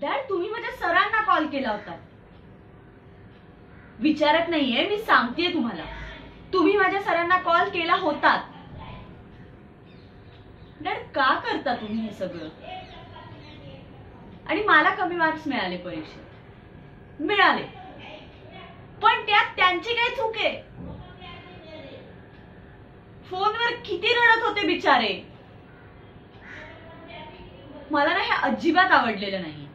Dad तुम्ही माझ्या सरांना कॉल केला होता. विचारत नाहीये मी सांगतेय तुम्हाला. तुम्ही माझ्या सरांना कॉल केला होता डॅड का करता तुम्ही हे सगळं? आणि मला कमी मार्क्स मिळाले परीक्षेत. मिळाले. पण त्यात त्यांची काही चूक आहे. फोनवर किती रडत होते बिचारे. मला ना हे अजिबात आवडलेलं नाही.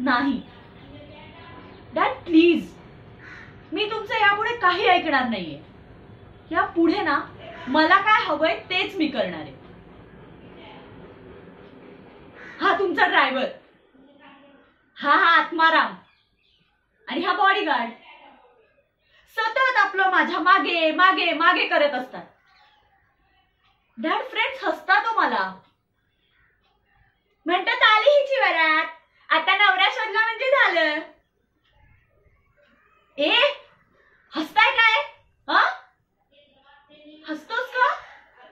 नाही. डॅड प्लीज मी तुमचं यापुढे काही ऐकणार नाहीये. या पुढे ना मला काय हवंय तेच मी करणार आहे. हा तुमचा ड्रायव्हर हा हा आत्माराम. आणि हा बॉडीगार्ड सतत आपलं माझ्या मागे मागे मागे करत असतात. डॅड फ्रेंड्स हसतात हो मला. झालं? ए हसताय काय? हा? हसतोस का?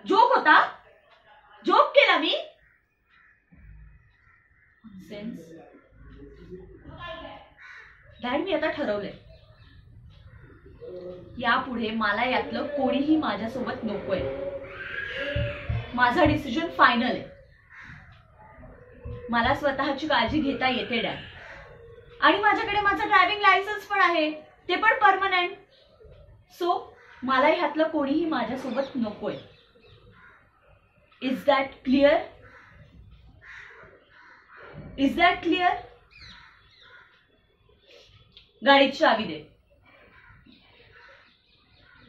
जोक होता? जोक केला मी? Nonsense. डॅड मी आता ठरवलंय. यापुढे मला यातलं कोणीही माझ्यासोबत नकोय. माझा डिसिजन फायनल आहे. मला स्वतःची काळजी घेता येते डॅड आणि माझ्याकडे माझं ड्रायव्हिंग लायसन्स पण आहे. ते पण परमनंट सो मला ह्यातलं कोणीही माझ्यासोबत नकोय. Is that clear is that clear गाडीची चावी दे.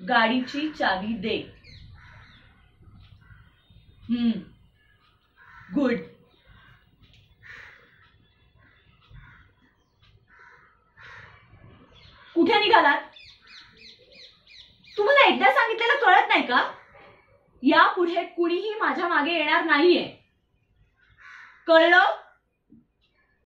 गाडीची चावी दे. हम्म. गुड कुठे निघालात? तुम्हाला एकदा सांगितलेलं कळत नाही का? यापुढे कुणीही माझ्या मागे येणार नाहीये. कळलं?